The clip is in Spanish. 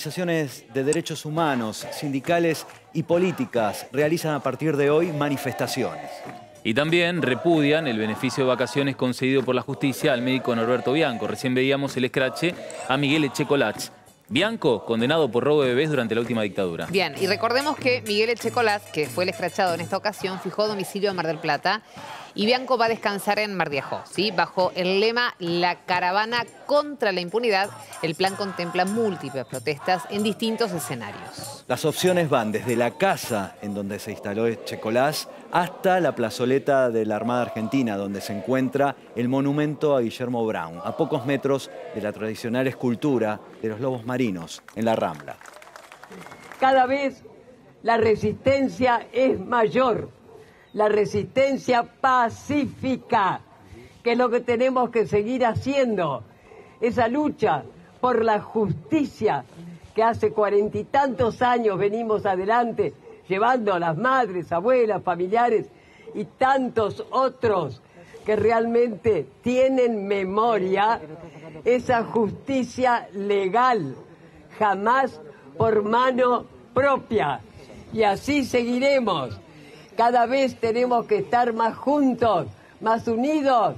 Organizaciones de derechos humanos, sindicales y políticas realizan a partir de hoy manifestaciones. Y también repudian el beneficio de vacaciones concedido por la justicia al médico Norberto Bianco. Recién veíamos el escrache a Miguel Echecolach. Bianco, condenado por robo de bebés durante la última dictadura. Bien, y recordemos que Miguel Echecolás, que fue el escrachado en esta ocasión, fijó domicilio en Mar del Plata y Bianco va a descansar en Mar ¿sí? Bajo el lema La caravana contra la impunidad, el plan contempla múltiples protestas en distintos escenarios. Las opciones van desde la casa en donde se instaló Checolás hasta la plazoleta de la Armada Argentina, donde se encuentra el monumento a Guillermo Brown, a pocos metros de la tradicional escultura de los lobos marinos en la Rambla. Cada vez la resistencia es mayor la resistencia pacífica, que es lo que tenemos que seguir haciendo, esa lucha por la justicia que hace cuarenta y tantos años venimos adelante, llevando a las madres, abuelas, familiares y tantos otros que realmente tienen memoria, esa justicia legal, jamás por mano propia. Y así seguiremos cada vez tenemos que estar más juntos, más unidos.